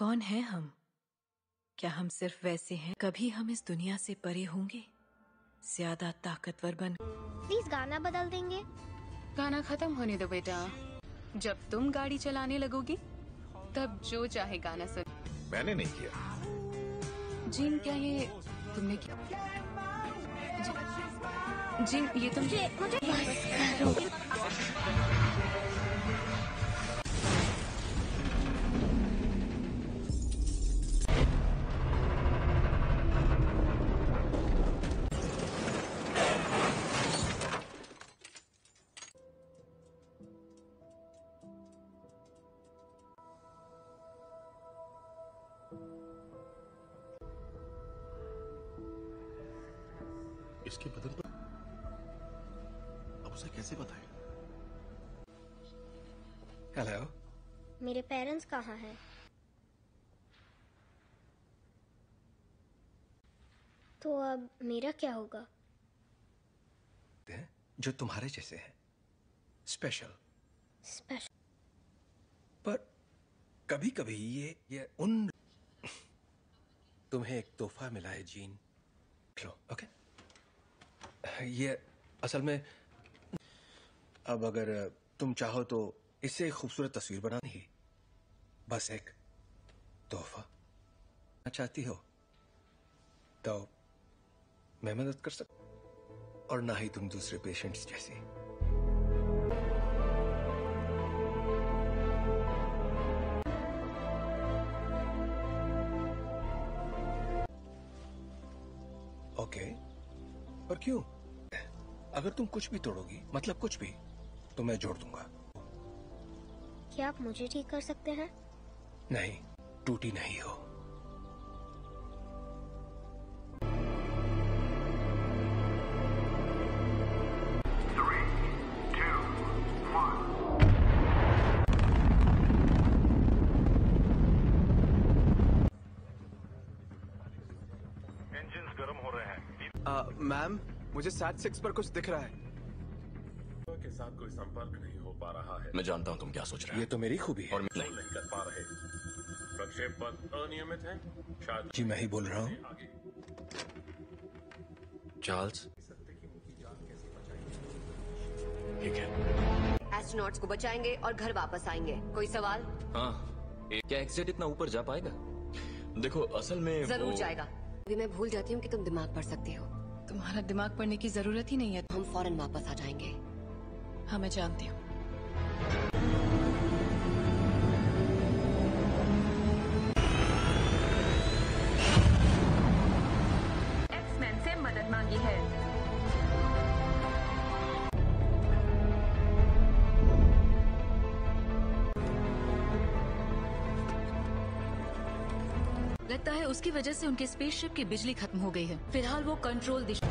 कौन है हम? क्या हम सिर्फ़ वैसे हैं? कभी हम इस दुनिया से परे होंगे? ज़्यादा ताकतवर बन प्लीज़ गाना बदल देंगे। गाना खत्म होने दो बेटा। जब तुम गाड़ी चलाने लगोगी तब जो चाहे गाना सुन। मैंने नहीं किया। जिन क्या ये तुमने किया? जिन ये तुम इसके कहाँ है? तो अब मेरा क्या होगा? जो तुम्हारे जैसे हैं। स्पेशल स्पेशल पर कभी कभी ये ये उन तुम्हें एक तोहफा मिला है जीन। लो ओके ये असल में अब अगर तुम चाहो तो इससे एक खूबसूरत तस्वीर बनानी ही बस एक तोहफा। चाहती हो तो मैं मदद कर सकता और ना ही तुम दूसरे पेशेंट्स जैसी। ओके, पर क्यों? अगर तुम कुछ भी तोड़ोगी मतलब कुछ भी तो मैं जोड़ दूँगा। क्या आप मुझे ठीक कर सकते हैं? नहीं टूटी नहीं हो। हो हैं। मैम मुझे सैट सिक्स पर कुछ दिख रहा है। के साथ कोई संपर्क नहीं हो पा रहा है। मैं जानता हूँ तुम क्या सोच रहे हो। ये तो मेरी खूबी है। और मैं नहीं कर पा रहे। प्रक्षेप पथ अनियमित है। शायद जी मैं ही बोल रहा हूँ। चार्ल्स? ठीक है। एस्ट्रोनॉट्स को बचाएँगे और घर वापस आएँगे। कोई सवाल? हाँ। क्या एक्सेट इतना ऊपर जा पाएगा? देखो असल में ज़रूर वो- जाएगा। अभी मैं भूल जाती हूँ कि तुम दिमाग पढ़ सकती हो। तुम्हारा दिमाग पढ़ने की ज़रूरत ही नहीं है। हम फ़ौरन वापस आ जाएँगे। हाँ मैं जानती हूँ। उसकी वजह से उनके स्पेसशिप की बिजली खत्म हो गई है। फ़िलहाल वो कंट्रोल दिशा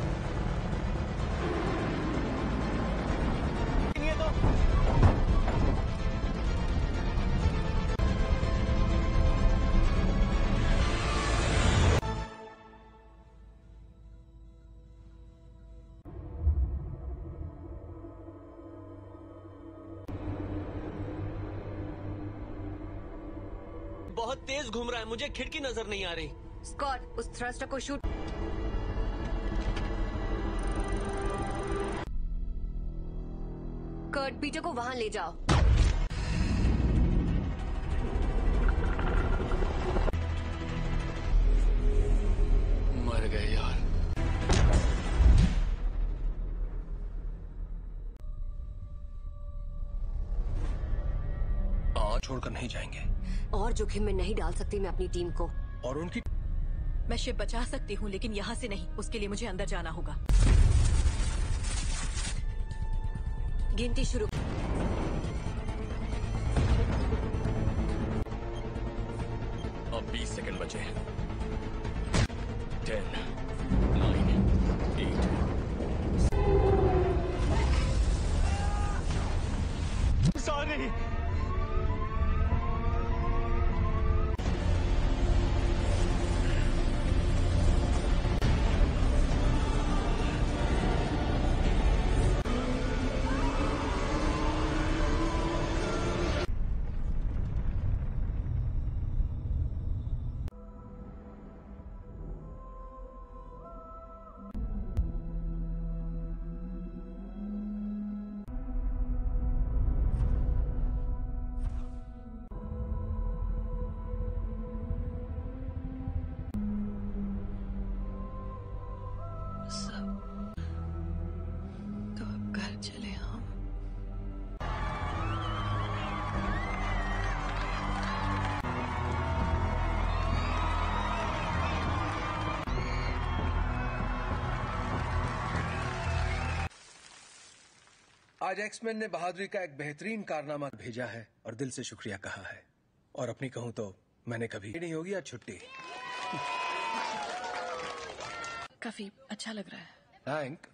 बहुत तेज घूम रहा है, मुझे खिड़की नज़र नहीं आ रही। स्कॉट उस थ्रस्टर को शूट कर्ट पीटर को वहाँ ले जाओ। मर गए यार। और छोड़कर नहीं जाएँगे। और जोखिम में नहीं डाल सकती मैं अपनी टीम को। और उनकी मैं शिप बचा सकती हूँ, लेकिन यहाँ से नहीं। उसके लिए मुझे अंदर जाना होगा। गिनती शुरू। अब 20 सेकंड बचे हैं। टेन आज एक्समैन ने बहादुरी का एक बेहतरीन कारनामा भेजा है और दिल से शुक्रिया कहा है। और अपनी कहूँ तो मैंने कभी नहीं होगी आज छुट्टी। काफ़ी अच्छा लग रहा है। थैंक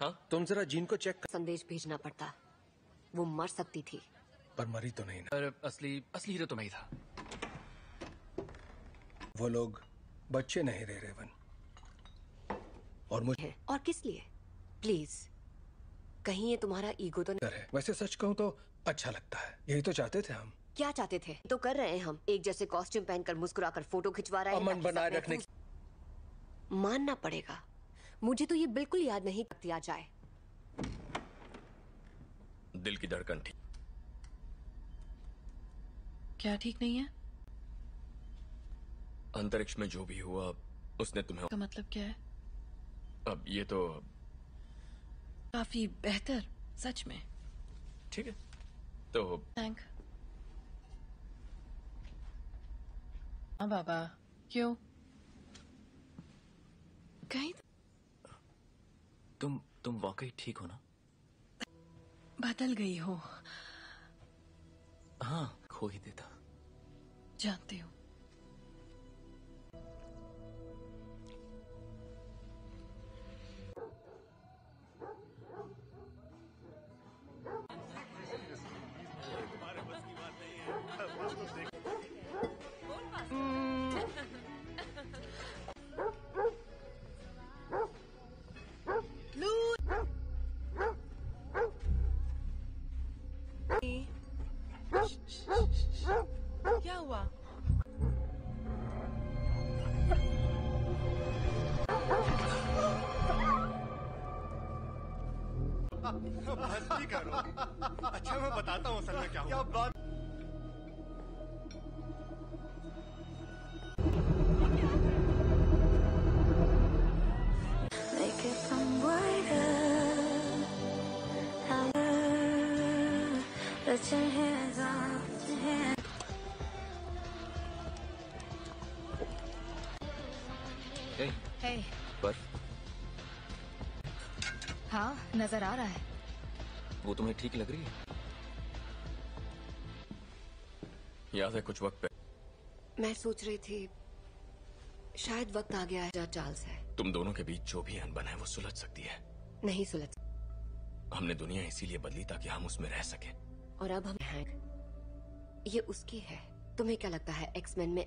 हाँ? तुम जरा जीन को चेक कर संदेश भेजना पड़ता। वो मर सकती थी। पर मरी तो नहीं ना। पर असली असली हीरो तो मैं ही था। वो लोग बच्चे नहीं रहे रेवन। और मुझे और किस लिए? प्लीज़। कहीं ये तुम्हारा ईगो तो नहीं? है। वैसे सच कहूँ तो अच्छा लगता है। यही तो चाहते थे हम। क्या चाहते थे? तो कर रहे हैं हम। एक जैसे कॉस्ट्यूम पहनकर मुस्कुराकर फ़ोटो खिंचवा रहे हैं। अमन बनाए रखने महफूज- मानना पड़ेगा। मुझे तो ये बिल्कुल याद नहीं दिया जाए। दिल की धड़कन ठीक। क्या ठीक नहीं है? अंतरिक्ष में जो भी हुआ उसने तुम्हें का मतलब क्या है? अब ये तो काफ़ी बेहतर सच में। ठीक है। तो थैंक हाँ बाबा। क्यों? कहीं तुम तुम वाकई ठीक हो ना? बदल गई हो। हाँ खो ही देता। जानती हूँ। Hands your hands. ए, हाँ नज़र आ रहा है। वो तुम्हें ठीक लग रही है? याद है कुछ वक्त पे? मैं सोच रही थी शायद वक्त आ गया है जहाँ चार्ल्स है। तुम दोनों के बीच जो भी अनबन है वो सुलझ सकती है। नहीं सुलझ हमने दुनिया इसीलिए बदली ताकि हम उसमें रह सके। और अब हम हैं। ये उसकी है। तुम्हें क्या लगता है एक्समैन में?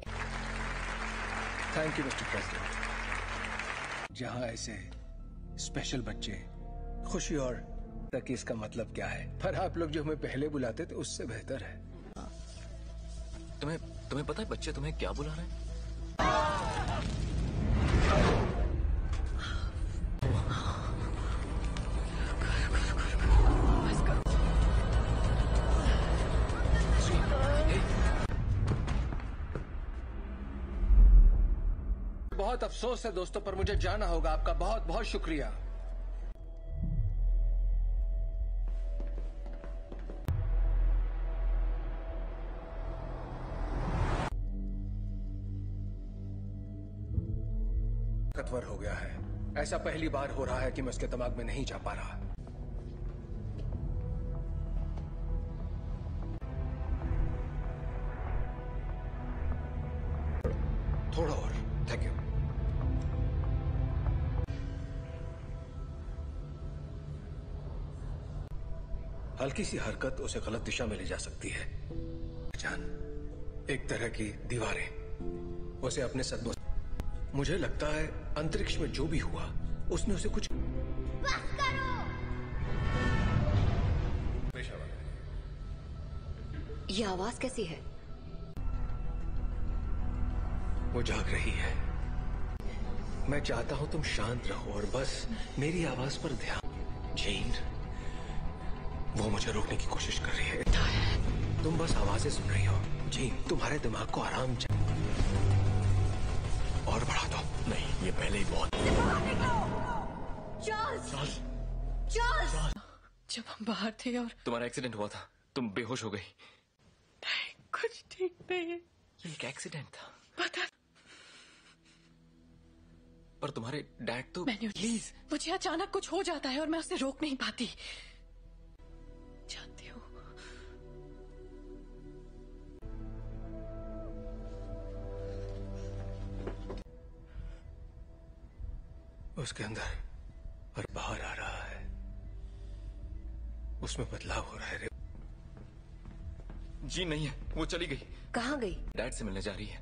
थैंक यू मिस्टर प्रेसिडेंट जहाँ ऐसे स्पेशल बच्चे खुशी और तक इसका मतलब क्या है? पर आप लोग जो हमें पहले बुलाते थे उससे बेहतर है। तुम्हें तुम्हें पता है बच्चे तुम्हें क्या बुला रहे हैं? अफसोस है दोस्तों, पर मुझे जाना होगा। आपका बहुत बहुत शुक्रिया। कतवर हो गया है। ऐसा पहली बार हो रहा है कि मैं उसके दिमाग में नहीं जा पा रहा। हल्की सी हरकत उसे गलत दिशा में ले जा सकती है। जान एक तरह की दीवारें। उसे अपने सदमों मुझे लगता है अंतरिक्ष में जो भी हुआ उसने उसे कुछ ये आवाज़ कैसी है? वो जाग रही है। मैं चाहता हूँ तुम शांत रहो और बस मेरी आवाज़ पर ध्यान जीन वो मुझे रोकने की कोशिश कर रही है। तुम बस आवाज़ें सुन रही हो। जी तुम्हारे दिमाग को आराम चाहिए। और बढ़ा दो। नहीं ये पहले ही बहुत चार्ल्स! चार्ल्स! जब हम बाहर थे और तुम्हारा एक्सीडेंट हुआ था। तुम बेहोश हो गई। कुछ ठीक नहीं। है ये एक एक्सीडेंट था। पता पर तुम्हारे डैड तो मैंने प्लीज़। मुझे अचानक कुछ हो जाता है और मैं उसे रोक नहीं पाती। उसके अंदर और बाहर आ रहा है। उसमें बदलाव हो रहा है रे। जी नहीं है वो चली गई। कहाँ गई? डैड से मिलने जा रही है।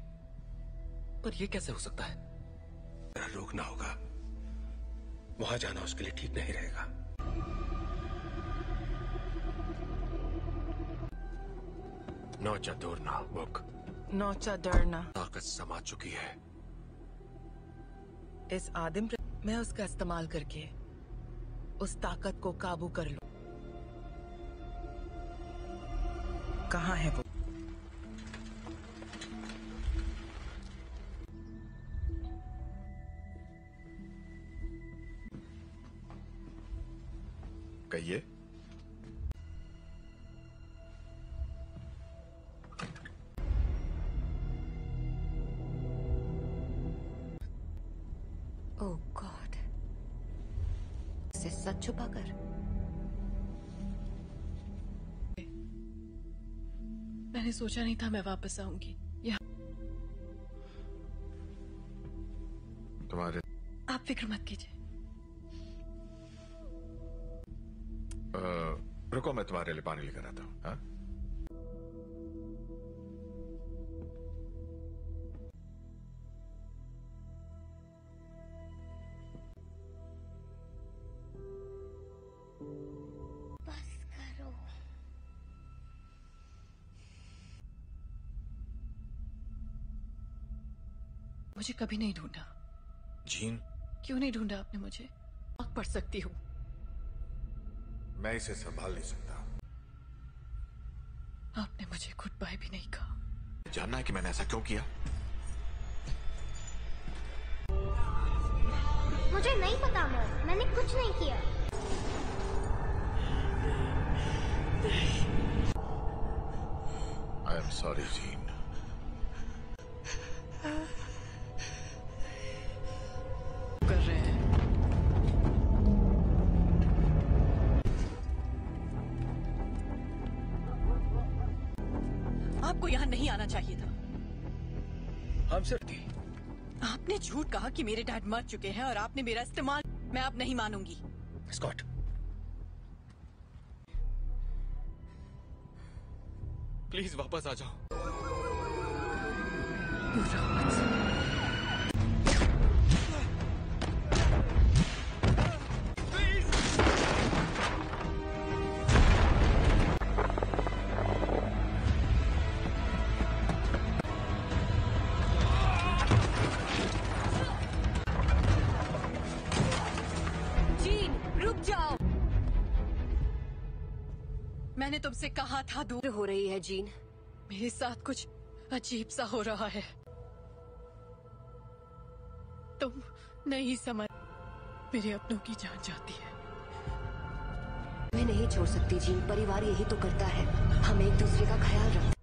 पर ये कैसे हो सकता है? रोकना होगा। वहाँ जाना उसके लिए ठीक नहीं रहेगा। नौचा दौड़ना बुक। नौचा डरना ताकत समा चुकी है। इस आदिम. मैं उसका इस्तेमाल करके उस ताकत को काबू कर लू। कहाँ है वो? सोचा नहीं था मैं वापस आऊँगी। तुम्हारे आप फ़िक्र मत कीजिए। रुको मैं तुम्हारे लिए पानी लेकर आता हूँ? मुझे कभी नहीं ढूंढा। जीन? क्यों नहीं ढूंढा आपने मुझे? आग पढ़ सकती हूँ। मैं इसे संभाल नहीं सकता। आपने मुझे गुड बाय भी नहीं कहा। जानना है कि मैंने ऐसा क्यों किया? मुझे नहीं पता मैं मैंने कुछ नहीं किया। आई एम सॉरी जीन आपने झूठ कहा कि मेरे डैड मर चुके हैं और आपने मेरा इस्तेमाल मैं आप नहीं मानूँगी। स्कॉट। प्लीज़ वापस आ जाओ। मैंने तुमसे कहा था, दूर हो रही है जीन। मेरे साथ कुछ अजीब सा हो रहा है। तुम नहीं समझ मेरे अपनों की जान जाती है। मैं नहीं छोड़ सकती जीन, परिवार यही तो करता है। हम एक दूसरे का ख्याल रखते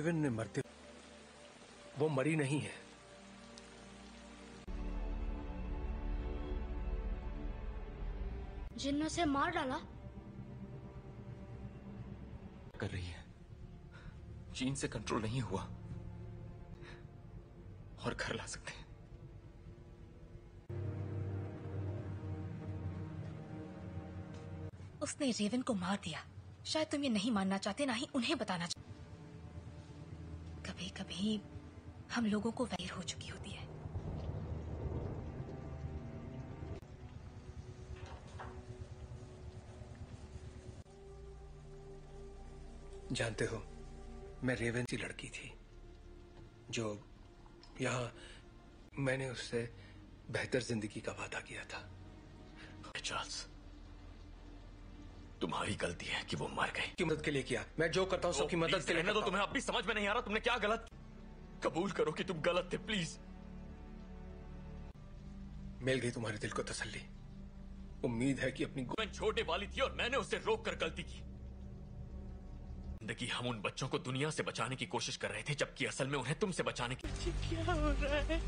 रेवन ने मरते वो मरी नहीं है। जिन ने उसे मार डाला। कर रही है। जीन से कंट्रोल नहीं हुआ। और घर ला सकते हैं। उसने रेवन को मार दिया। शायद तुम ये नहीं मानना चाहते ना ही उन्हें बताना चाहते कभी कभी हम लोगों को वैर हो चुकी होती है। जानते हो मैं रेवन सी लड़की थी जो यहाँ मैंने उससे बेहतर ज़िंदगी का वादा किया था। चार्ल्स। तुम्हारी गलती है कि वो मर गए। की मदद के लिए किया। मैं जो करता हूँ सबकी मदद के लिए करता तुम्हें अब भी समझ में नहीं आ रहा तुमने क्या गलत कबूल करो कि तुम गलत थे प्लीज़ मिल गई तुम्हारे दिल को तसल्ली। उम्मीद है कि अपनी छोटे वाली थी और मैंने उसे रोक कर गलती की। ज़िंदगी हम उन बच्चों को दुनिया से बचाने की कोशिश कर रहे थे जबकि असल में उन्हें तुमसे बचाने की क्या हो रहा है?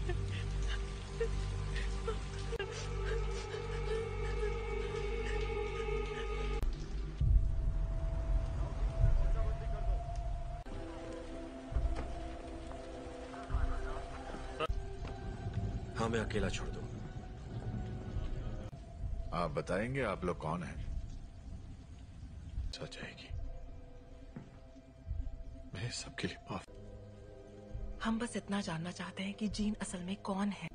हाँ मैं अकेला छोड़ दूँ। आप बताएँगे आप लोग कौन हैं? सच जाएगी मैं सबके लिए माफ़ हम बस इतना जानना चाहते हैं कि जीन असल में कौन है।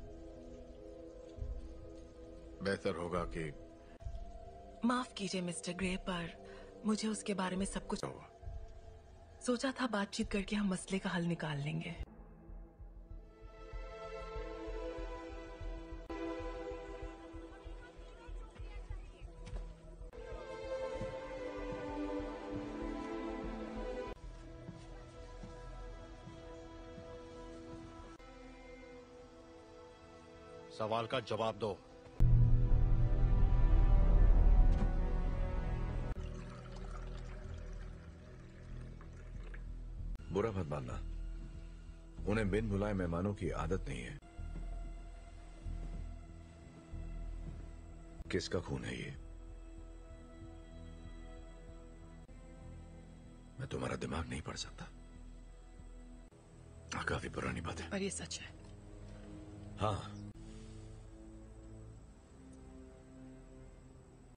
बेहतर होगा कि माफ़ कीजिए मिस्टर ग्रे पर मुझे उसके बारे में सब कुछ सोचा था बातचीत करके हम मसले का हल निकाल लेंगे। सवाल का जवाब दो। बुरा मत मानना। उन्हें बिन बुलाए मेहमानों की आदत नहीं है। किसका खून है ये? मैं तुम्हारा दिमाग नहीं पढ़ सकता। काफ़ी पुरानी बात है। पर ये सच है। हाँ।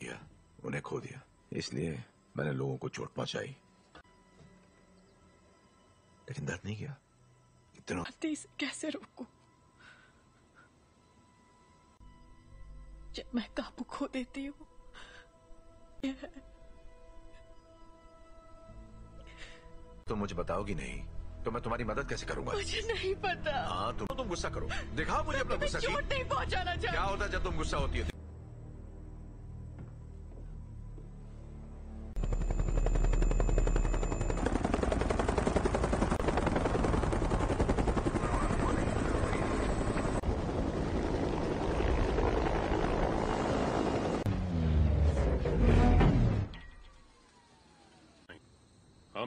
या उन्हें खो दिया। इसलिए मैंने लोगों को चोट पहुंचाई। लेकिन दर्द नहीं किया। इतना से कैसे रोकूं? जब मैं काबू खो देती हूँ तुम मुझे बताओगी नहीं। तो मैं तुम्हारी मदद कैसे करूँगा? मुझे नहीं पता। हाँ तुम तुम गुस्सा करो। दिखाओ मुझे अपना गुस्सा नहीं पहुंचाना क्या होता है जब तुम गुस्सा होती है?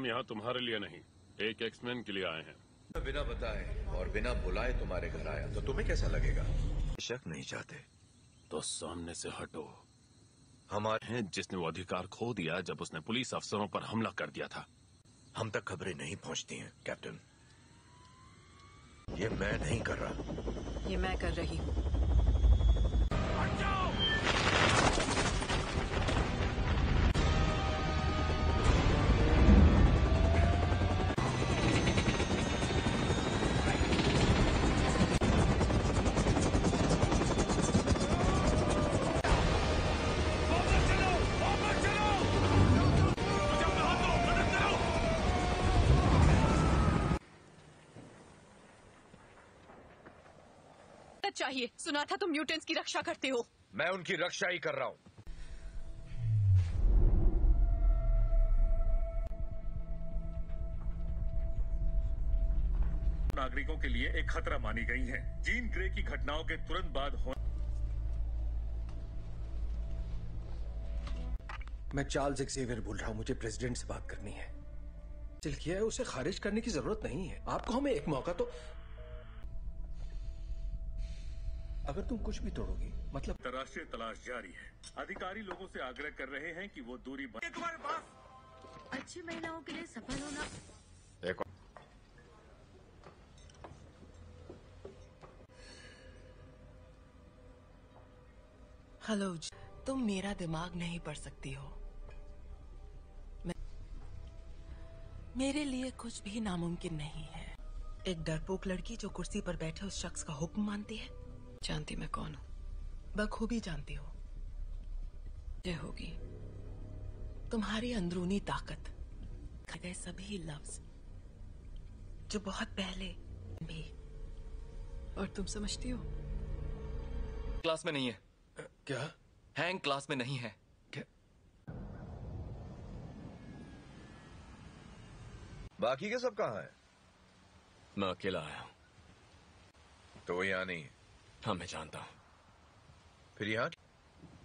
हम यहाँ तुम्हारे लिए नहीं एक एक्समैन के लिए आए हैं। बिना बताए और बिना बुलाए तुम्हारे घर आया तो तुम्हें कैसा लगेगा? शक नहीं चाहते। तो सामने से हटो। हमारे हैं जिसने वो अधिकार खो दिया जब उसने पुलिस अफसरों पर हमला कर दिया था। हम तक खबरें नहीं पहुँचती हैं कैप्टन। ये मैं नहीं कर रहा। ये मैं कर रही हूँ। चाहिए। सुना था तुम म्यूटेंट्स की रक्षा करते हो। मैं उनकी रक्षा ही कर रहा हूँ। नागरिकों के लिए एक खतरा मानी गई है। जीन ग्रे की घटनाओं के तुरंत बाद हो मैं चार्ल्स एक्सेवियर बोल रहा हूँ मुझे प्रेसिडेंट से बात करनी है। दिल किया है उसे खारिज करने की ज़रूरत नहीं है। आपको हमें एक मौका तो अगर तुम कुछ भी तोड़ोगी मतलब अंतर्राष्ट्रीय तलाश जारी है। अधिकारी लोगों से आग्रह कर रहे हैं कि वो दूरी बन... तुम्हारे पास अच्छी महिलाओं के लिए सफल होना एक हेलो जी, तुम मेरा दिमाग नहीं पढ़ सकती हो। मैं, मेरे लिए कुछ भी नामुमकिन नहीं है। एक डरपोक लड़की जो कुर्सी पर बैठे उस शख्स का हुक्म मानती है। जानती मैं कौन हूँ? बखूबी जानती हो। ये होगी। तुम्हारी अंदरूनी ताकत गए सभी लफ्ज जो बहुत पहले भी। और तुम समझती हो? क्लास में नहीं है। क्या? हैंग क्लास में नहीं है। बाकी के सब कहा है? मैं अकेला आया हूँ। तो या नहीं है। हाँ मैं जानता हूँ। फिर यार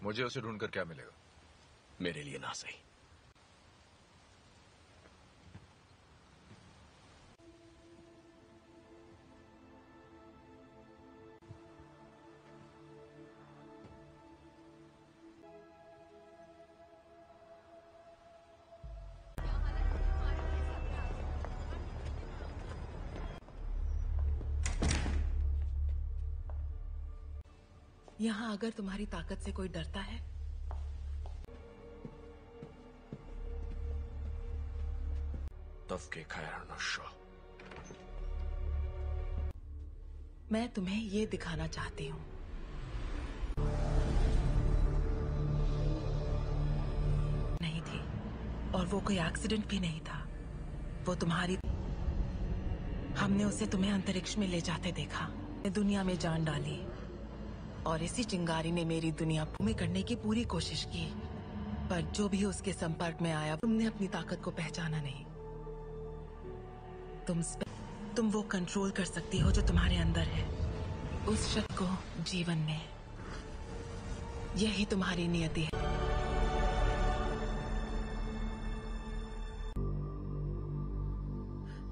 मुझे उसे ढूंढकर क्या मिलेगा? मेरे लिए ना सही। यहाँ अगर तुम्हारी ताकत से कोई डरता है? तफके खैर नशा। मैं तुम्हें ये दिखाना चाहती हूँ। नहीं थी और वो कोई एक्सीडेंट भी नहीं था। वो तुम्हारी हमने उसे तुम्हें अंतरिक्ष में ले जाते देखा। दुनिया में जान डाली। और इसी चिंगारी ने मेरी दुनिया भूमि करने की पूरी कोशिश की। पर जो भी उसके संपर्क में आया, तुमने अपनी ताकत को पहचाना नहीं। तुम तुम वो कंट्रोल कर सकती हो जो तुम्हारे अंदर है। उस शब्द को जीवन में। यही तुम्हारी नियति है।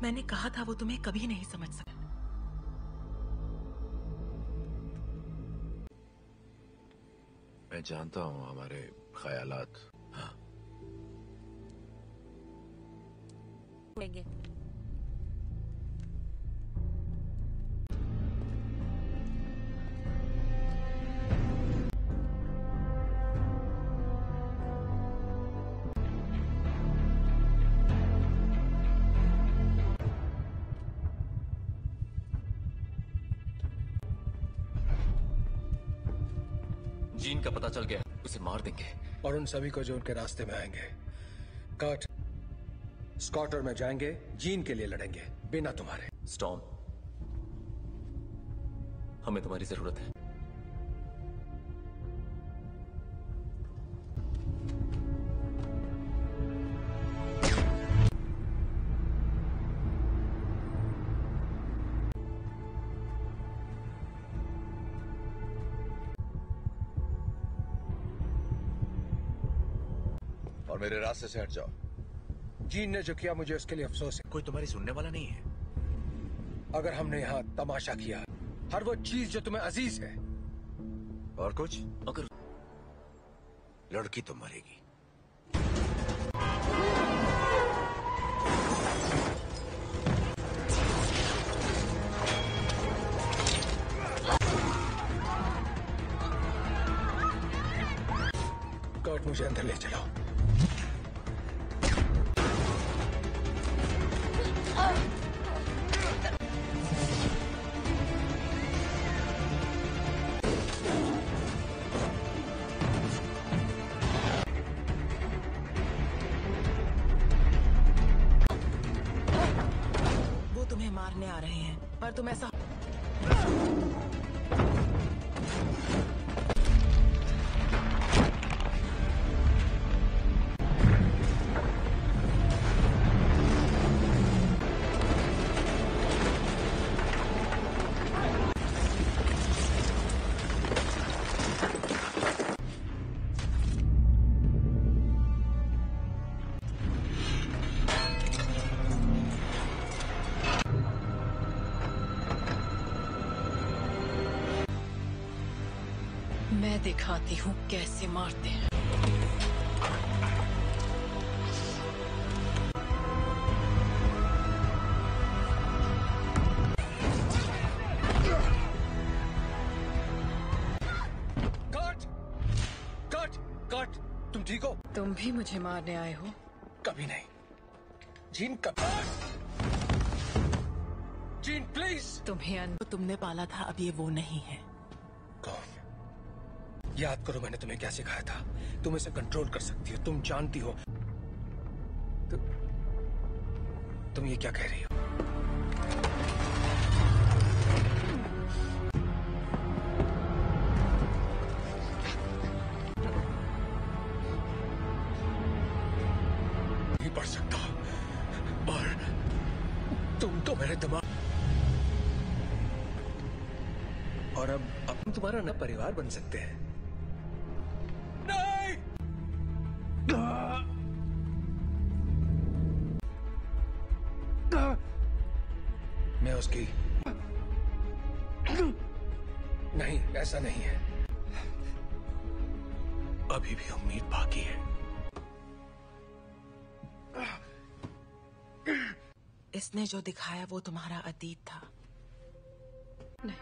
मैंने कहा था, वो तुम्हें कभी नहीं समझ सकता। जानता हूँ हमारे ख्यालात और उन सभी को जो उनके रास्ते में आएँगे। कट स्कॉटर में जाएँगे, जीन के लिए लड़ेंगे, बिना तुम्हारे। स्टॉम हमें तुम्हारी ज़रूरत है। मेरे रास्ते से हट जाओ। जीन ने जो किया मुझे उसके लिए अफसोस है। कोई तुम्हारी सुनने वाला नहीं है? अगर हमने यहाँ तमाशा किया हर वो चीज़ जो तुम्हें अज़ीज़ है। और कुछ? अगर लड़की तो मरेगी। मुझे अंदर ले चलो मैं दिखाती हूँ कैसे मारते हैं। तुम ठीक हो? तुम भी मुझे मारने आए हो। कभी नहीं। जीन कभी जीन प्लीज़ तुम्हें अन... तुमने पाला था अब ये वो नहीं है। याद करो मैंने तुम्हें क्या सिखाया था। तुम इसे कंट्रोल कर सकती हो तुम जानती हो। तु, तुम ये क्या कह रही हो? नहीं पढ़ सकता। पर तुम तो मेरे दिमाग और अब अब तुम्हारा न परिवार बन सकते हैं। इसने जो दिखाया वो तुम्हारा अतीत था। नहीं।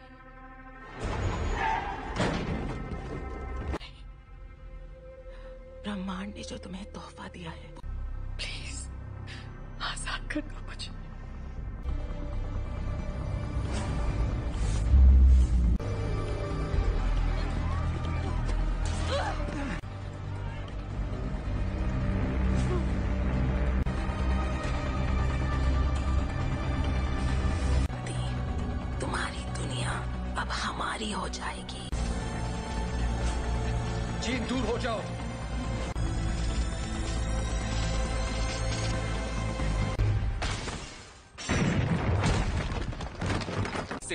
ब्रह्मांड ने जो तुम्हें तोहफा दिया है प्लीज़ आज़ाद कर दो मुझे।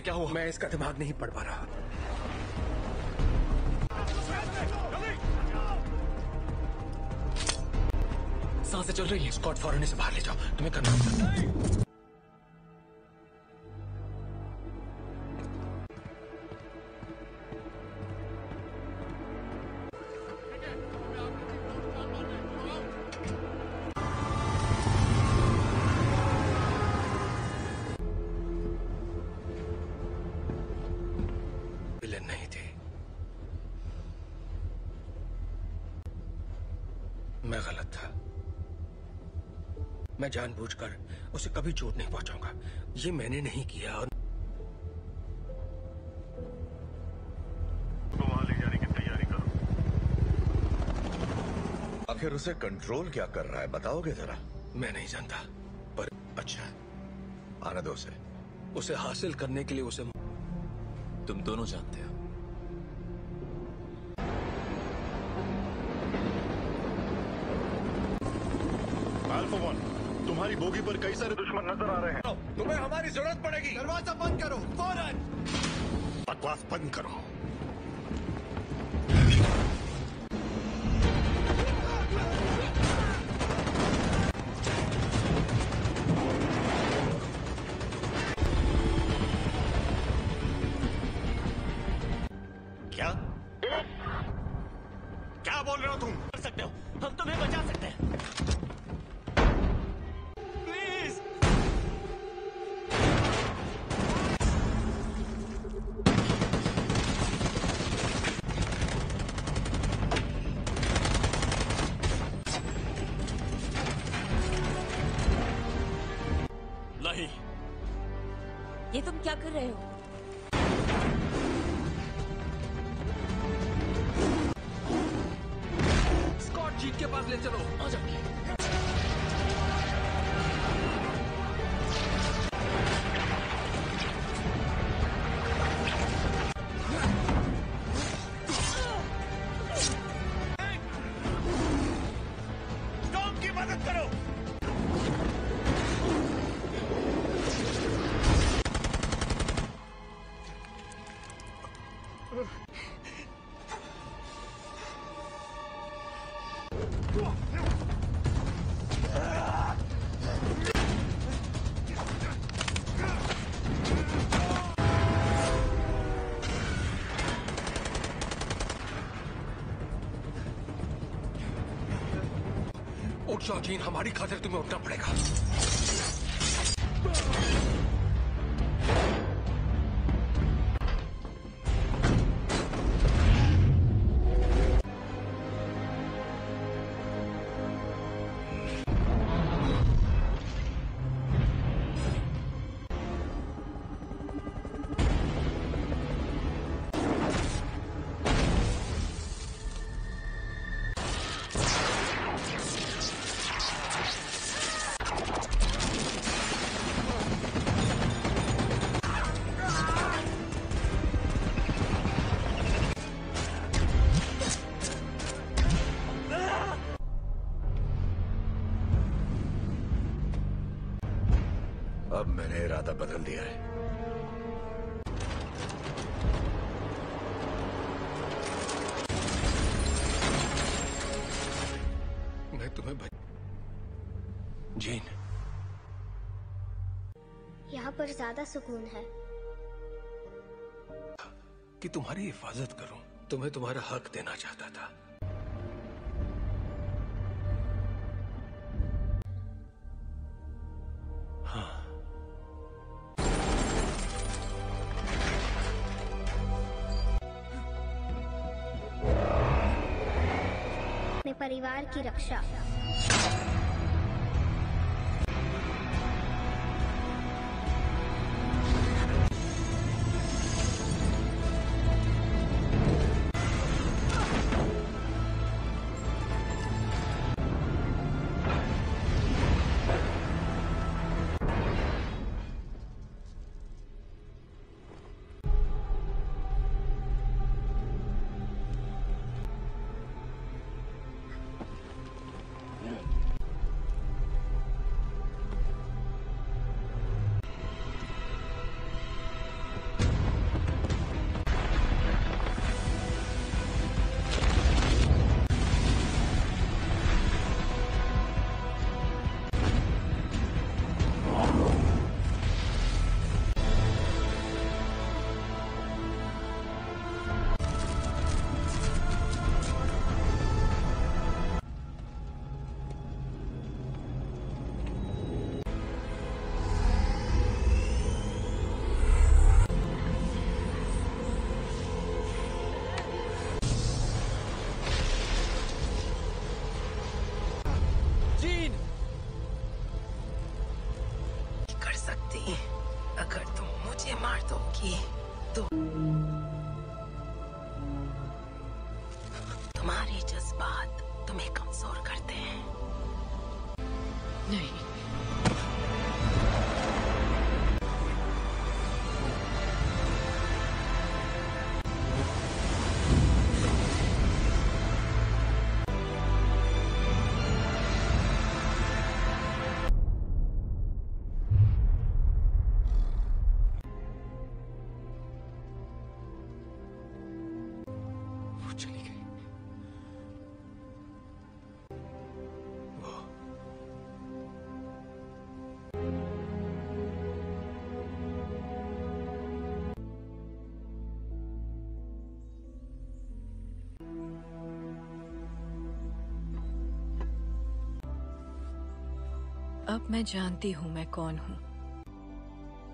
इससे क्या हुआ? मैं इसका दिमाग नहीं पढ़ पा रहा। साँसें चल रही है। स्कॉट फॉरन से बाहर ले जाओ। तुम्हें करना मैं जानबूझकर उसे कभी चोट नहीं पहुंचाऊँगा। ये मैंने नहीं किया और वहाँ ले जाने की तैयारी करो। आखिर उसे कंट्रोल क्या कर रहा है बताओगे जरा? मैं नहीं जानता पर अच्छा आने दो उसे। उसे हासिल करने के लिए उसे तुम दोनों जानते हो। अल्फ़ा वन तुम्हारी बोगी पर कई सारे दुश्मन नज़र आ रहे हैं। तुम्हें हमारी ज़रूरत पड़ेगी। दरवाज़ा बंद करो। फ़ौरन बकवास बंद करो। उठ अजीन हमारी खातिर तुम्हें उठना पड़ेगा। इरादा बदल दिया है। मैं तुम्हें बच जीन। यहाँ पर ज़्यादा सुकून है। कि तुम्हारी हिफाजत करूँ तुम्हें तुम्हारा हक देना चाहता था। परिवार की रक्षा। अब मैं जानती हूँ मैं कौन हूँ।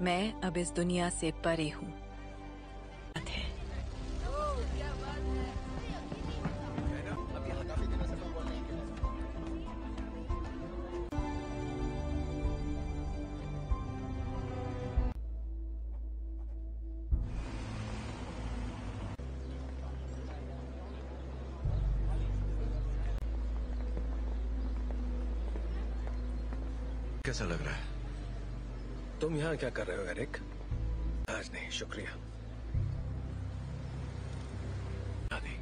मैं अब इस दुनिया से परे हूँ। यहाँ क्या कर रहे हो, एरिक? आज नहीं, शुक्रिया। आदि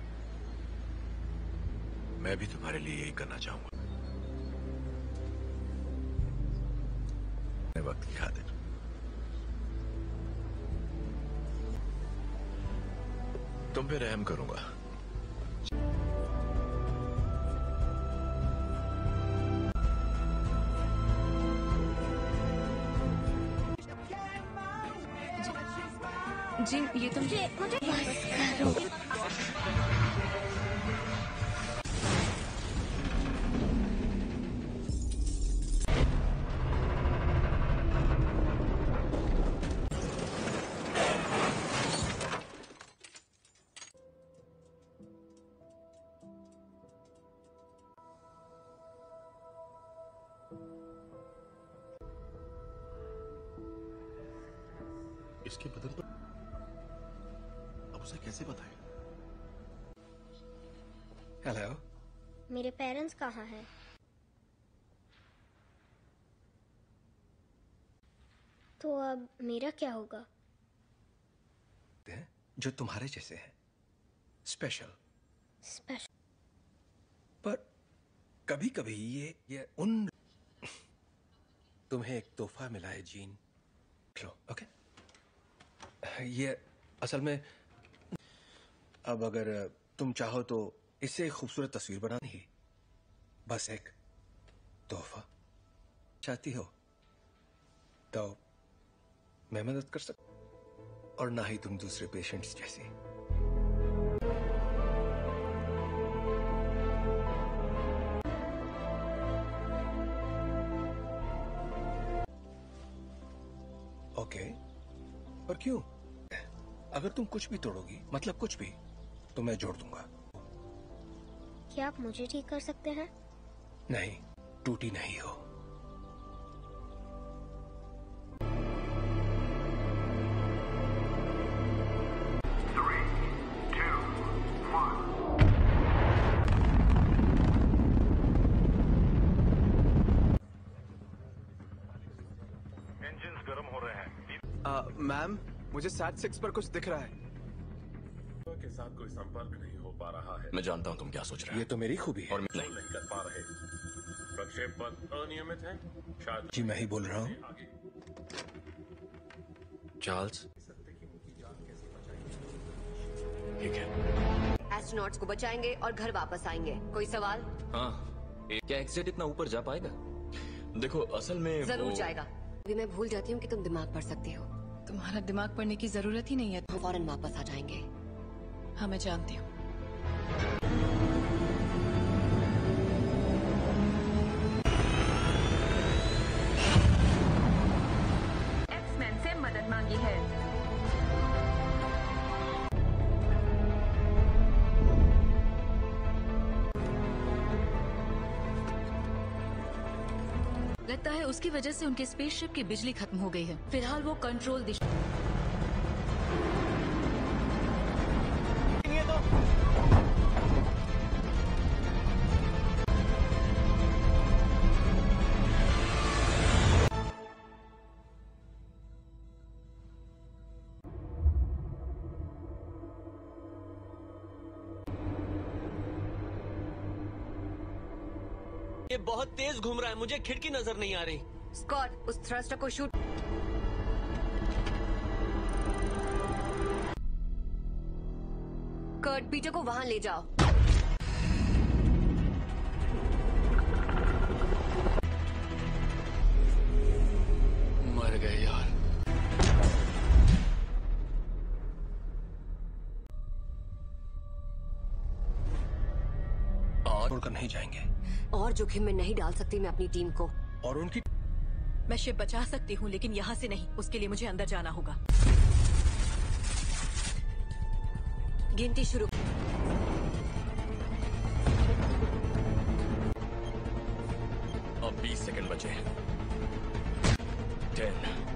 मैं भी तुम्हारे लिए यही करना चाहूँगा। वक्त की खातिर। तुम पे रहम करूँगा। जी ये तुम मुझे इसके कहाँ हैं। तो अब मेरा क्या होगा? जो तुम्हारे जैसे हैं। स्पेशल स्पेशल पर कभी कभी ये ये उन तुम्हें एक तोहफा मिला है जीन। लो ओके ये असल में अब अगर तुम चाहो तो इससे एक खूबसूरत तस्वीर बनानी ही। बस एक तोहफा। चाहती हो तो मैं मदद कर सकता और ना ही तुम दूसरे पेशेंट्स जैसे। ओके, पर क्यों? अगर तुम कुछ भी तोड़ोगी मतलब कुछ भी तो मैं जोड़ दूँगा। क्या आप मुझे ठीक कर सकते हैं? नहीं टूटी नहीं हो। इंजिन गर्म हो रहे हैं। मैम मुझे सैट सिक्स पर कुछ दिख रहा है। के साथ कोई संपर्क नहीं हो। पा रहा है। मैं जानता हूँ तुम क्या सोच रहे हो। ये तो मेरी खूबी है। और नहीं, नहीं कर पा रहे। प्रक्षेप पथ अनियमित है। शायद जी मैं ही बोल रहा हूँ। चार्ल्स? ठीक है। एस्ट्रोनॉट्स को बचाएँगे और घर वापस आएँगे। कोई सवाल? हाँ। क्या एग्जेट इतना ऊपर जा पाएगा? देखो असल में ज़रूर वो- जाएगा। अभी मैं भूल जाती हूँ कि तुम दिमाग पढ़ सकती हो। तुम्हारा दिमाग पढ़ने की ज़रूरत ही नहीं है। हम फ़ौरन वापस आ जाएँगे। हाँ मैं जानती हूँ। मदद मांगी है। लगता है उसकी वजह से उनके स्पेसशिप की बिजली खत्म हो गई है। फ़िलहाल वो कंट्रोल दिशा मुझे खिड़की नज़र नहीं आ रही। स्कॉट, उस थ्रस्टर को शूट कर्ट पीटर को वहाँ ले जाओ। जोखिम में नहीं डाल सकती मैं अपनी टीम को। और उनकी मैं शिप बचा सकती हूँ लेकिन यहाँ से नहीं। उसके लिए मुझे अंदर जाना होगा। गिनती शुरू। अब 20 सेकंड बचे हैं। 10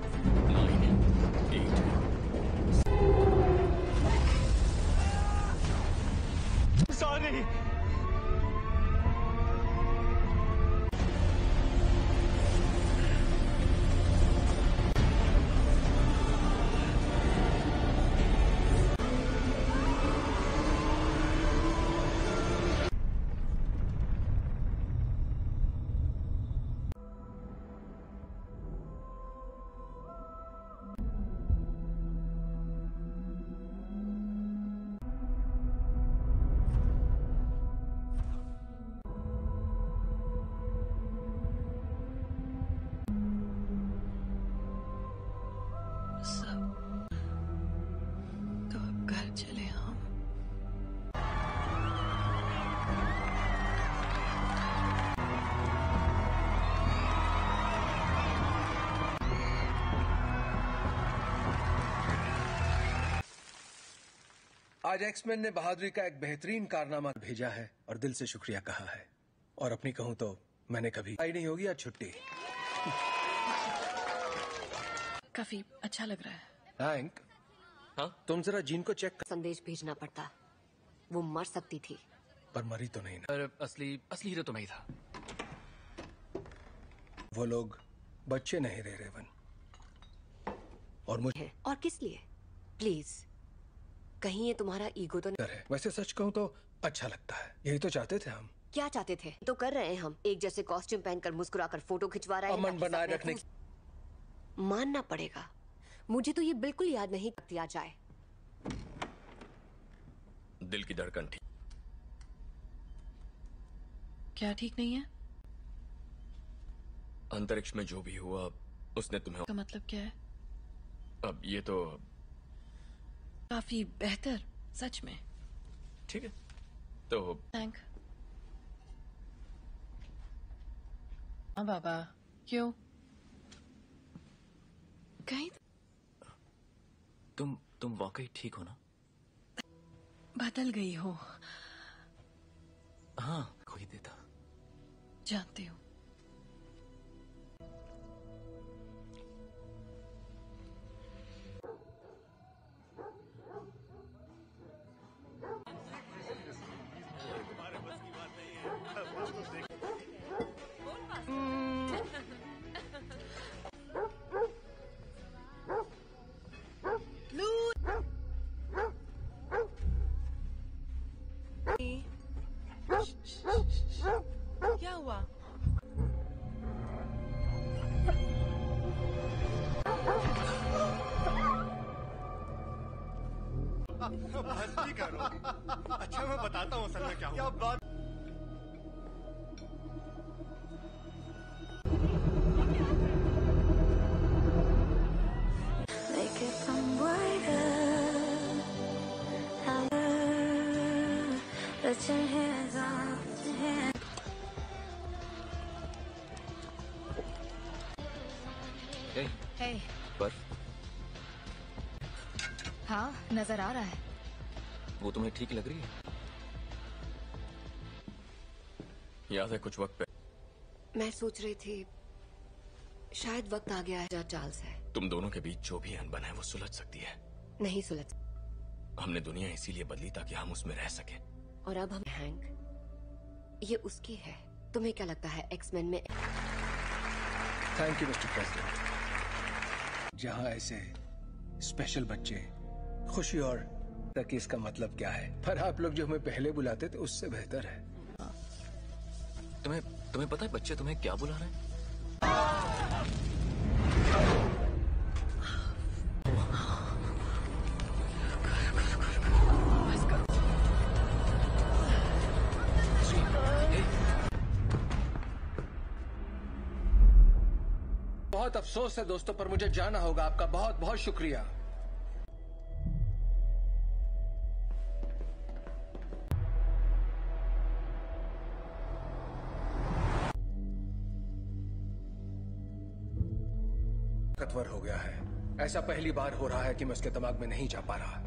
आज एक्समैन ने बहादुरी का एक बेहतरीन कारनामा भेजा है और दिल से शुक्रिया कहा है। और अपनी कहूँ तो मैंने कभी आई नहीं होगी आज छुट्टी। काफ़ी अच्छा लग रहा है। थैंक हाँ? तुम जरा जीन को चेक कर... संदेश भेजना पड़ता। वो मर सकती थी। पर मरी तो नहीं ना। पर असली असली हीरो तो मैं ही था। वो लोग बच्चे नहीं रहे रेवन और मुझे और किस लिए? प्लीज़। कहीं ये तुम्हारा ईगो तो नहीं? है। वैसे सच कहूँ तो अच्छा लगता है। यही तो चाहते थे हम। क्या चाहते थे? तो कर रहे हैं हम। एक जैसे कॉस्ट्यूम पहनकर मुस्कुराकर फ़ोटो खिंचवा रहे हैं अमन बनाए रखने महफूज- मानना पड़ेगा। मुझे तो ये बिल्कुल याद नहीं दिया जाए दिल की धड़कन ठीक। क्या ठीक नहीं है? अंतरिक्ष में जो भी हुआ उसने तुम्हें का मतलब क्या है? अब ये तो काफ़ी बेहतर सच में। ठीक है तो थैंक हाँ बाबा क्यों? कहीं तुम तुम वाकई ठीक हो ना? बदल गई हो। हाँ कोई देता। जानती हूँ। नज़र आ रहा है। वो तुम्हें ठीक लग रही है? याद है कुछ वक्त पे मैं सोच रही थी शायद वक्त आ गया है जहाँ चार्ल्स है। तुम दोनों के बीच जो भी अनबन है वो सुलझ सकती है। नहीं सुलझ हमने दुनिया इसीलिए बदली ताकि हम उसमें रह सके। और अब हम हैंक ये उसकी है। तुम्हें क्या लगता है एक्समैन में थैंक यू मिस्टर प्रेसिडेंट जहाँ ऐसे स्पेशल बच्चे खुशी और तक इसका मतलब क्या है? पर आप लोग जो हमें पहले बुलाते थे उससे बेहतर है। तुम्हें तुम्हें पता है बच्चे तुम्हें क्या बुला रहे हैं? बहुत अफसोस है दोस्तों पर मुझे जाना होगा। आपका बहुत बहुत शुक्रिया। ऐसा पहली बार हो रहा है कि मैं उसके दिमाग में नहीं जा पा रहा।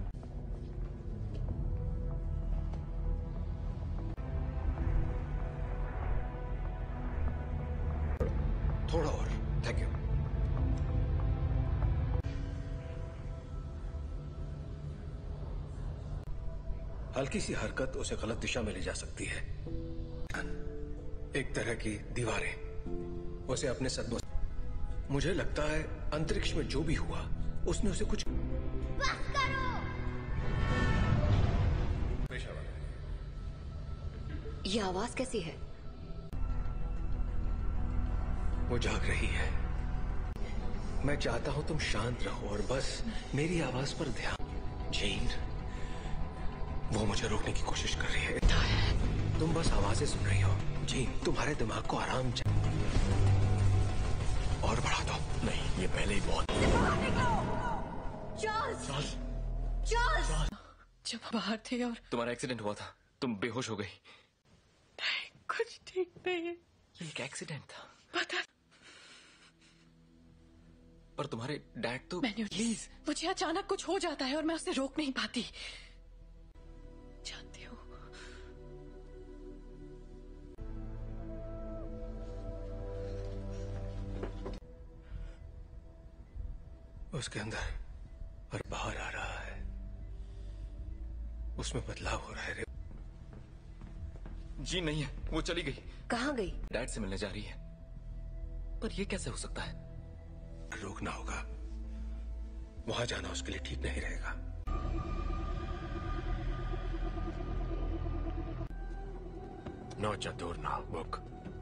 थोड़ा और। थैंक यू हल्की सी हरकत उसे गलत दिशा में ले जा सकती है। एक तरह की दीवारें। उसे अपने सदमों मुझे लगता है अंतरिक्ष में जो भी हुआ उसने उसे कुछ ये आवाज़ कैसी है? वो जाग रही है। मैं चाहता हूँ तुम शांत रहो और बस मेरी आवाज़ पर ध्यान जेन वो मुझे रोकने की कोशिश कर रही है। तुम बस आवाज़ें सुन रही हो। जेन तुम्हारे दिमाग को आराम चाहिए। बढ़ा दो नहीं ये पहले ही बहुत चार्ल्स चार्ल्स जब बाहर थे और तुम्हारा एक्सीडेंट हुआ था तुम बेहोश हो गई। कुछ ठीक नहीं। है ये एक एक्सीडेंट था। पता पर तुम्हारे डैड तो मैंने प्लीज़ मुझे अचानक कुछ हो जाता है और मैं उसे रोक नहीं पाती। उसके अंदर और बाहर आ रहा है। उसमें बदलाव हो रहा है रे। जी नहीं है वो चली गई। कहाँ गई? डैड से मिलने जा रही है। पर ये कैसे हो सकता है? रोकना होगा। वहाँ जाना उसके लिए ठीक नहीं रहेगा। नौचा दूरना बुक।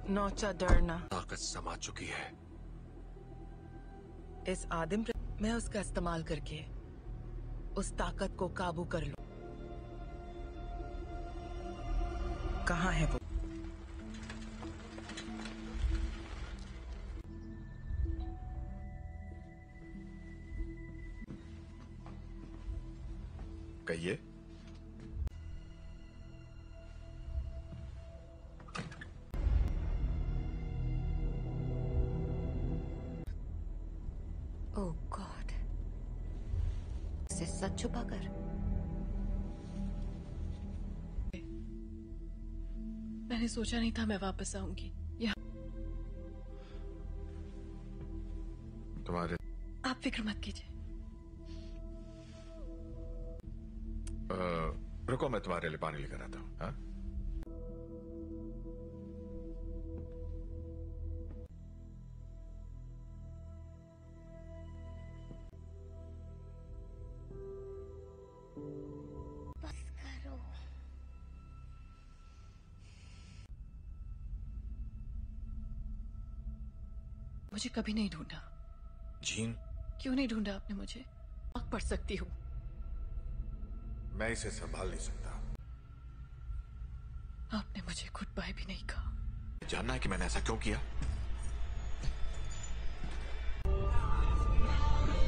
नौचा डरना ताकत समा चुकी है। इस आदिम प्र... मैं उसका इस्तेमाल करके उस ताकत को काबू कर लू। कहाँ है वो? सोचा नहीं था मैं वापस आऊँगी। यहाँ तुम्हारे आप फ़िक्र मत कीजिए। रुको मैं तुम्हारे लिए पानी लेकर आता हूँ? मुझे कभी नहीं ढूंढा। जीन? क्यों नहीं ढूंढा आपने मुझे? आग पढ़ सकती हूँ। मैं इसे संभाल नहीं सकता। आपने मुझे गुड बाय भी नहीं कहा। जानना है कि मैंने ऐसा क्यों किया?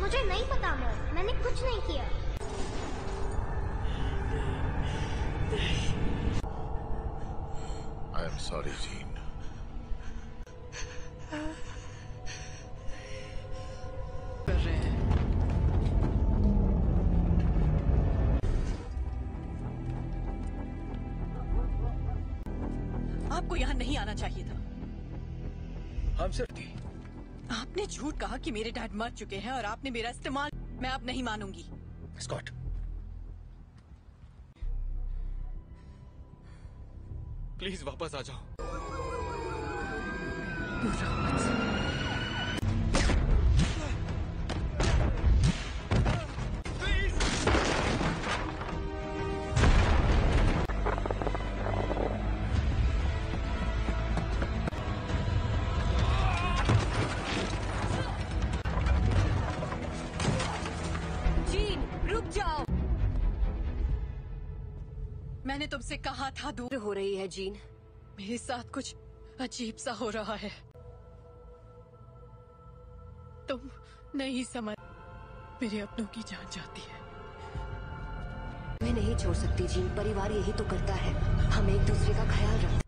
मुझे नहीं पता मॉम मैंने कुछ नहीं किया। आई एम सॉरी जीन आपको यहाँ नहीं आना चाहिए था। हम सर थी आपने झूठ कहा कि मेरे डैड मर चुके हैं और आपने मेरा इस्तेमाल मैं आप नहीं मानूँगी। स्कॉट। प्लीज़ वापस आ जाओ। मैंने तुमसे कहा था, दूर हो रही है जीन। मेरे साथ कुछ अजीब सा हो रहा है। तुम नहीं समझ, मेरे अपनों की जान जाती है। मैं नहीं छोड़ सकती जीन, परिवार यही तो करता है। हम एक दूसरे का ख्याल रख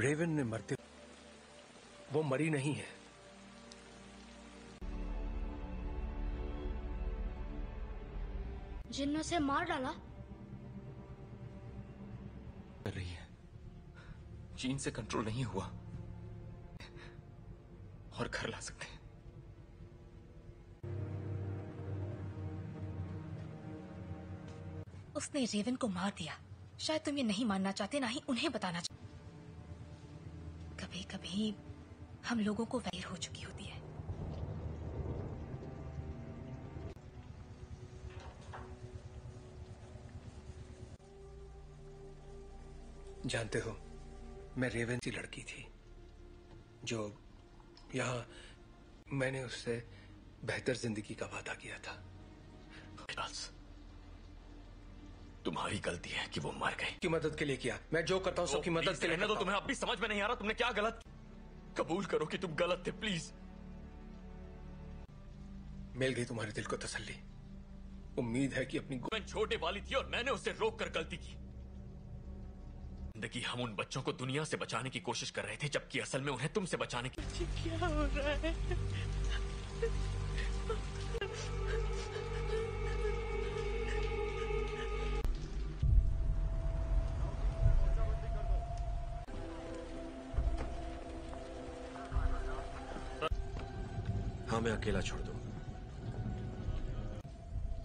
रेवन ने मरते वो मरी नहीं है। जिन ने उसे मार डाला। कर रही है। जीन से कंट्रोल नहीं हुआ। और घर ला सकते हैं। उसने रेवन को मार दिया। शायद तुम ये नहीं मानना चाहते ना ही उन्हें बताना चाहते। कभी हम लोगों को वैर हो चुकी होती है। जानते हो मैं रेवन सी लड़की थी जो यहाँ मैंने उससे बेहतर ज़िंदगी का वादा किया था। तुम्हारी गलती है कि वो मर गए। की मदद के लिए किया। मैं जो करता हूँ सबकी मदद के लिए रहने दो तुम्हें अब भी समझ में नहीं आ रहा तुमने क्या गलत कबूल करो कि तुम गलत थे प्लीज़। मिल गई तुम्हारे दिल को तसल्ली। उम्मीद है कि अपनी गुमन मैं छोटे वाली थी और मैंने उसे रोक कर गलती की। ज़िंदगी हम उन बच्चों को दुनिया से बचाने की कोशिश कर रहे थे जबकि असल में उन्हें तुमसे बचाने की क्या हो रहा है? हाँ मैं अकेला छोड़ दो।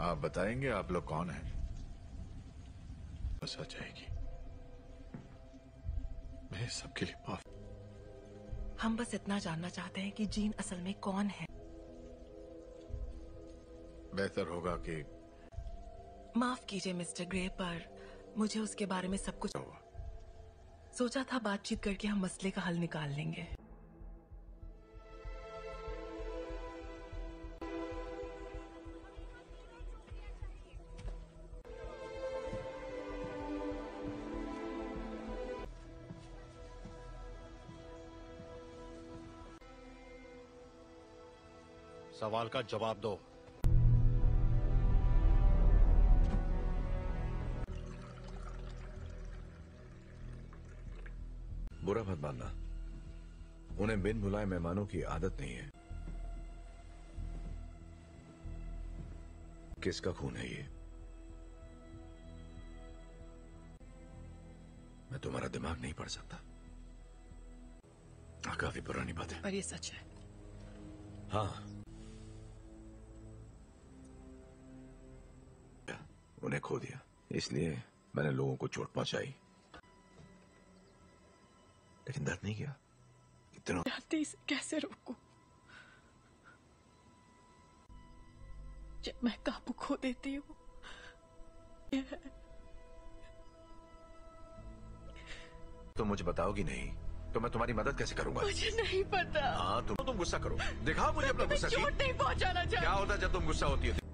आप बताएँगे आप लोग कौन हैं? बस आ जाएगी। मैं सबके लिए माफ़ हम बस इतना जानना चाहते हैं कि जीन असल में कौन है। बेहतर होगा कि माफ़ कीजिए मिस्टर ग्रे पर मुझे उसके बारे में सब कुछ सोचा था बातचीत करके हम मसले का हल निकाल लेंगे। सवाल का जवाब दो। बुरा मत मानना। उन्हें बिन बुलाए मेहमानों की आदत नहीं है। किसका खून है ये? मैं तुम्हारा दिमाग नहीं पढ़ सकता। काफ़ी पुरानी बात। है पर ये सच है। हाँ। उन्हें खो दिया। इसलिए मैंने लोगों को चोट पहुंचाई। लेकिन दर्द नहीं किया। इतना इसे कैसे रोकूं? जब मैं काबू खो देती हूँ तुम मुझे बताओगी नहीं तो मैं तुम्हारी मदद कैसे करूँगा? मुझे नहीं पता। हाँ तुम तुम गुस्सा करो। दिखाओ मुझे अपना गुस्सा नहीं पहुंचाना क्या होता जब तुम गुस्सा होती है?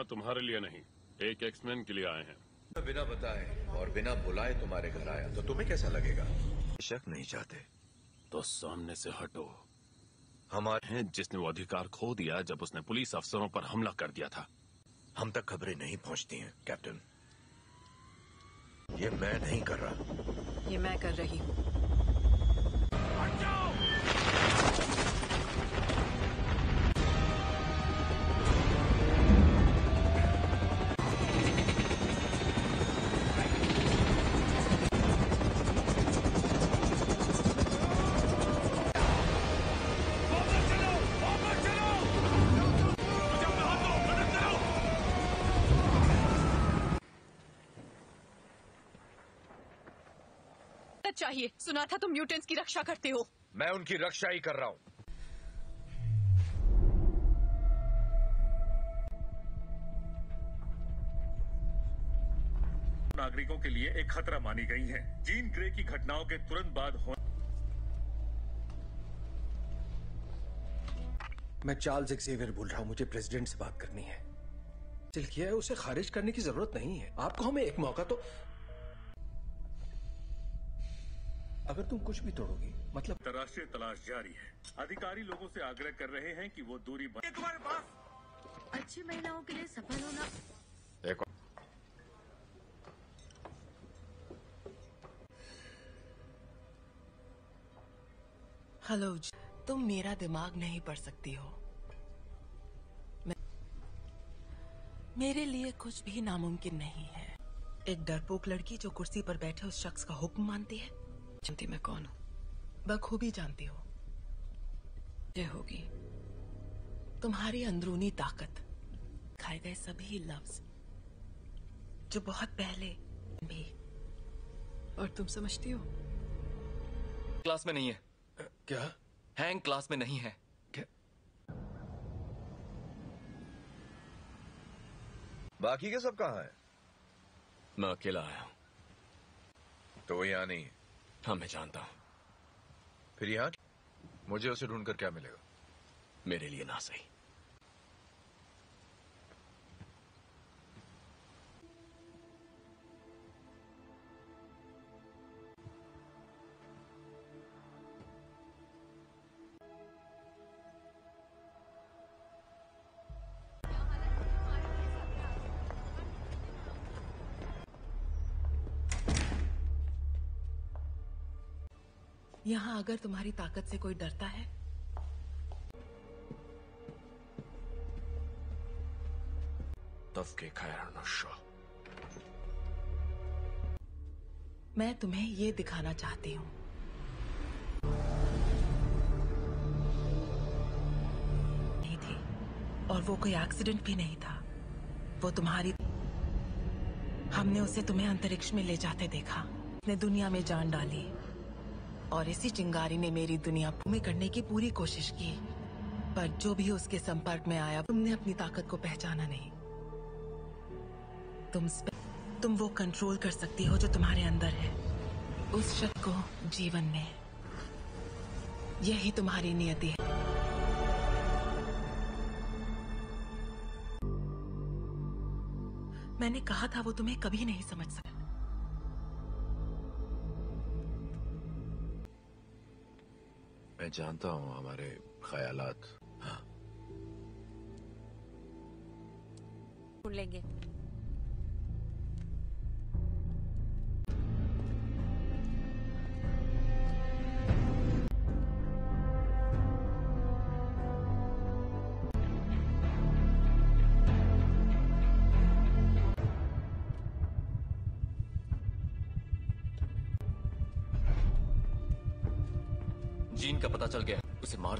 यहाँ तुम्हारे लिए नहीं। एक एक्समैन के लिए आए हैं। बिना बताए और बिना बुलाए तुम्हारे घर आया तो तुम्हें कैसा लगेगा? शक नहीं चाहते। तो सामने से हटो। हमारे हैं जिसने वो अधिकार खो दिया जब उसने पुलिस अफसरों पर हमला कर दिया था। हम तक खबरें नहीं पहुँचती हैं कैप्टन। ये मैं नहीं कर रहा। ये मैं कर रही हूँ। चाहिए। सुना था तुम म्यूटेंट्स की रक्षा करते हो। मैं उनकी रक्षा ही कर रहा हूँ। नागरिकों के लिए एक खतरा मानी गई हैं। जीन ग्रे की घटनाओं के तुरंत बाद हो मैं चार्ल्स एक्सेवियर बोल रहा हूँ। मुझे प्रेसिडेंट से बात करनी है। किया है उसे खारिज करने की ज़रूरत नहीं है। आपको हमें एक मौका तो अगर तुम कुछ भी तोड़ोगी मतलब अंतर्राष्ट्रीय तलाश जारी है। अधिकारी लोगों से आग्रह कर रहे हैं कि वो दूरी बन... तुम्हारे पास अच्छी महिलाओं के लिए सफल होना एक हेलो तुम मेरा दिमाग नहीं पढ़ सकती हो। मैं... मेरे लिए कुछ भी नामुमकिन नहीं है। एक डरपोक लड़की जो कुर्सी पर बैठे उस शख्स का हुक्म मानती है। जानती मैं कौन हूँ? बखूबी जानती हो। ये होगी। तुम्हारी अंदरूनी ताकत खाए गए सभी लफ्ज जो बहुत पहले भी। और तुम समझती हो? क्लास में नहीं है। क्या? हैंग क्लास में नहीं है। क्या? बाकी के सब कहाँ हैं? मैं अकेला आया हूँ। तो वो यहाँ नहीं है। हाँ मैं जानता हूँ। फिर यार मुझे उसे ढूंढकर क्या मिलेगा? मेरे लिए ना सही। यहाँ अगर तुम्हारी ताकत से कोई डरता है? नशा मैं तुम्हें ये दिखाना चाहती हूँ। नहीं थी और वो कोई एक्सीडेंट भी नहीं था। वो तुम्हारी हमने उसे तुम्हें अंतरिक्ष में ले जाते देखा। ने दुनिया में जान डाली। और इसी चिंगारी ने मेरी दुनिया में करने की पूरी कोशिश की। पर जो भी उसके संपर्क में आया, तुमने अपनी ताकत को पहचाना नहीं। तुम तुम वो कंट्रोल कर सकती हो जो तुम्हारे अंदर है। उस शब्द को जीवन में। यही तुम्हारी नियति है। मैंने कहा था, वो तुम्हें कभी नहीं समझ सका मैं जानता हूँ हमारे ख्यालात। हाँ। लेंगे।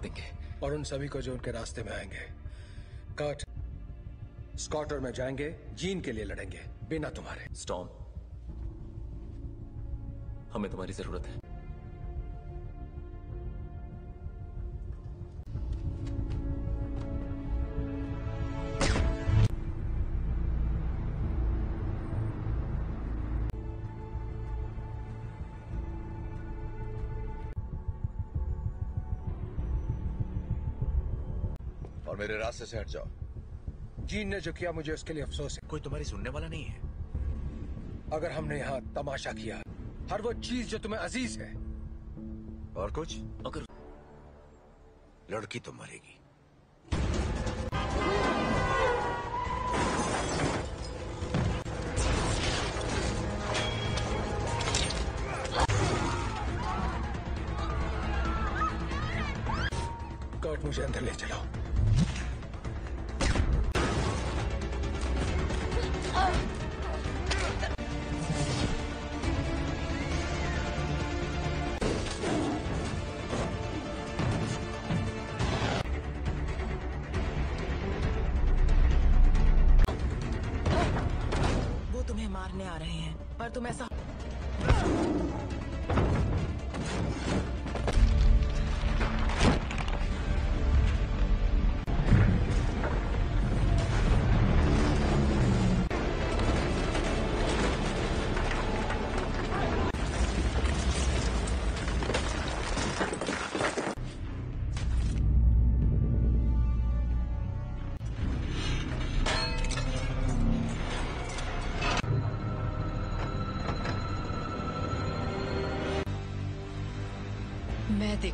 देंगे। और उन सभी को जो उनके रास्ते में आएँगे। कट स्कॉटर में जाएँगे जीन के लिए लड़ेंगे बिना तुम्हारे। स्टॉम हमें तुम्हारी ज़रूरत है। मेरे रास्ते से हट जाओ। जीन ने जो किया मुझे उसके लिए अफसोस है। कोई तुम्हारी सुनने वाला नहीं है? अगर हमने यहाँ तमाशा किया हर वो चीज़ जो तुम्हें अज़ीज़ है। और कुछ? अगर लड़की तो मरेगी। मुझे अंदर ले चलाओ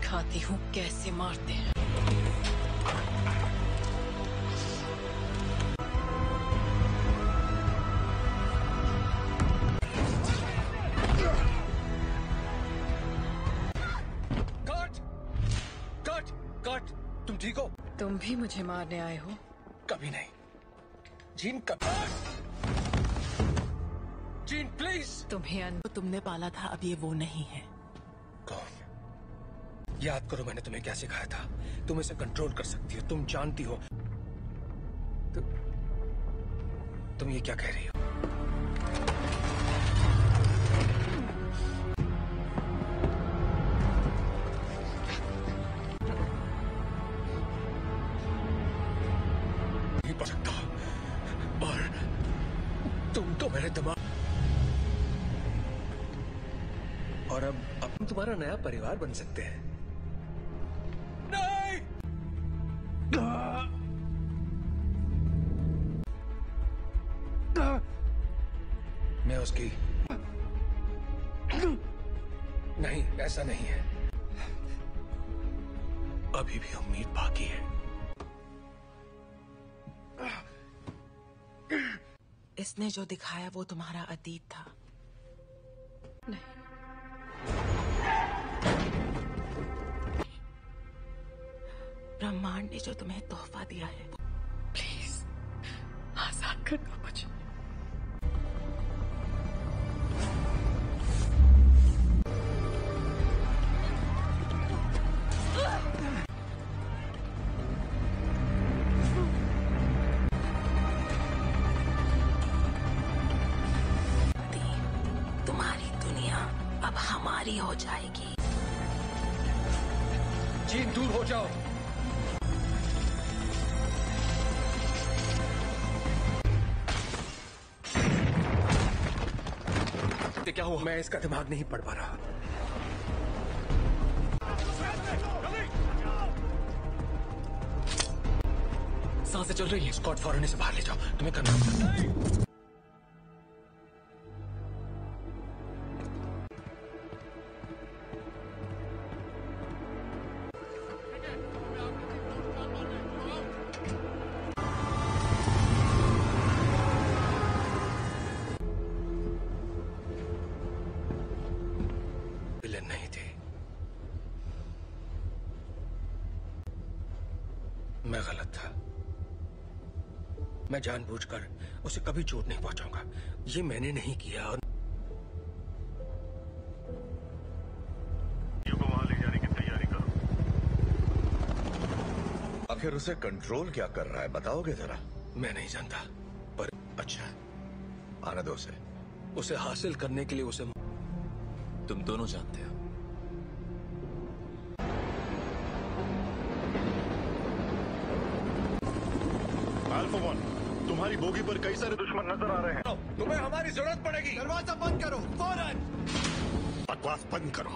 मैं दिखाती हूँ कैसे मारते हैं। कट! कट! कट! तुम ठीक हो? तुम भी मुझे मारने आए हो? कभी नहीं। जीन कभी जीन प्लीज़ तुम्हें अन... तुमने पाला था अब ये वो नहीं है। याद करो मैंने तुम्हें क्या सिखाया था। तुम इसे कंट्रोल कर सकती हो तुम जानती हो। तु, तुम ये क्या कह रही हो? नहीं पढ़ सकता। और तुम तो मेरे दिमाग और अब अब तुम्हारा नया परिवार बन सकते हैं। उसकी नहीं ऐसा नहीं है। अभी भी उम्मीद बाकी है। इसने जो दिखाया वो तुम्हारा अतीत था। नहीं। ब्रह्मांड ने जो तुम्हें तोहफा दिया है प्लीज़ आज़ाद good, पापा मैं इसका दिमाग नहीं पढ़ पा रहा। साँसें चल रही है। स्कॉट फॉरन से बाहर ले जाओ। तुम्हें करना जानबूझकर उसे कभी चोट नहीं पहुंचाऊँगा। ये मैंने नहीं किया और को वहाँ ले जाने की तैयारी करो। आखिर उसे कंट्रोल क्या कर रहा है बताओगे जरा? मैं नहीं जानता पर अच्छा आना दो उसे। उसे हासिल करने के लिए उसे तुम दोनों जानते हो। तुम्हारी बोगी पर कई सारे दुश्मन नज़र आ रहे हैं। तुम्हें हमारी ज़रूरत पड़ेगी। दरवाज़ा बंद करो फ़ौरन। बकवास बंद करो।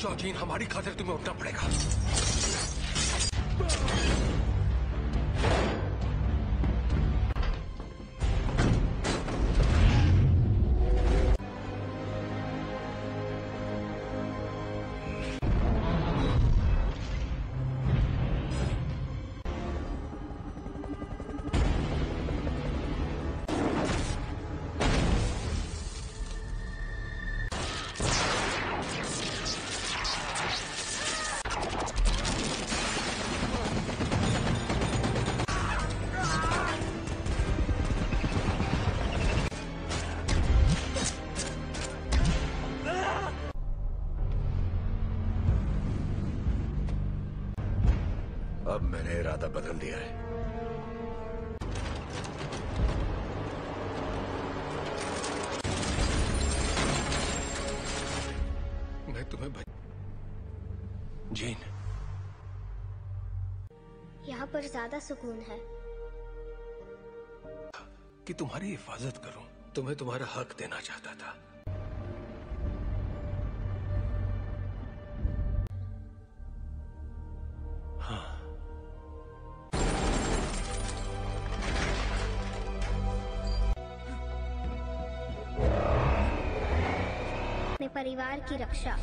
जीन हमारी खातिर तुम्हें उठना पड़ेगा। इरादा बदल दिया है। मैं तुम्हें बच... जीन। यहाँ पर ज़्यादा सुकून है। कि तुम्हारी हिफाजत करूँ तुम्हें तुम्हारा हक देना चाहता था। की रक्षा।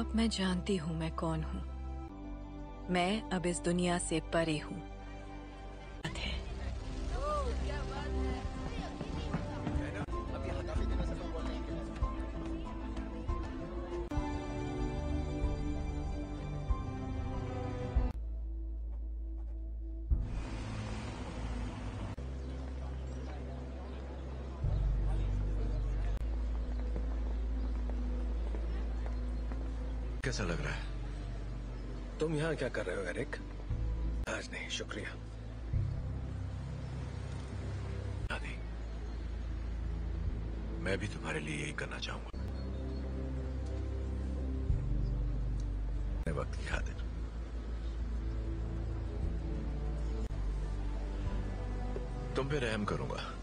अब मैं जानती हूँ मैं कौन हूँ। मैं अब इस दुनिया से परे हूँ। कैसा लग रहा है? तुम यहाँ क्या कर रहे हो एरिक? आज नहीं शुक्रिया। दादी मैं भी तुम्हारे लिए यही करना चाहूँगा। वक्त की खातिर। तुम पे रहम करूँगा।